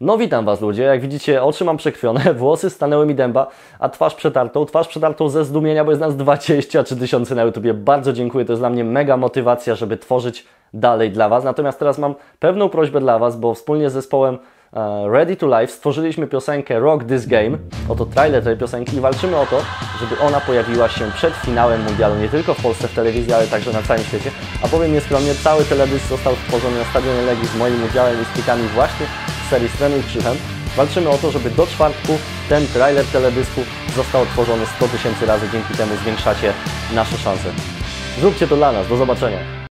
No witam Was ludzie, jak widzicie oczy mam przekrwione, włosy stanęły mi dęba, a twarz przetartą, twarz przetartą ze zdumienia, bo jest nas 23 tysiące na YouTubie. Bardzo dziękuję, to jest dla mnie mega motywacja, żeby tworzyć dalej dla Was. Natomiast teraz mam pewną prośbę dla Was, bo wspólnie z zespołem e, Ready to Live stworzyliśmy piosenkę Rock This Game. Oto trailer tej piosenki i walczymy o to, żeby ona pojawiła się przed finałem mundialu, nie tylko w Polsce w telewizji, ale także na całym świecie. A powiem nieskromnie, cały teledysk został stworzony na stadionie Legii z moim udziałem i z właśnie z serii Strenuj Krzychem. Walczymy o to, żeby do czwartku ten trailer teledysku został otworzony 100 tysięcy razy. Dzięki temu zwiększacie nasze szanse. Zróbcie to dla nas. Do zobaczenia.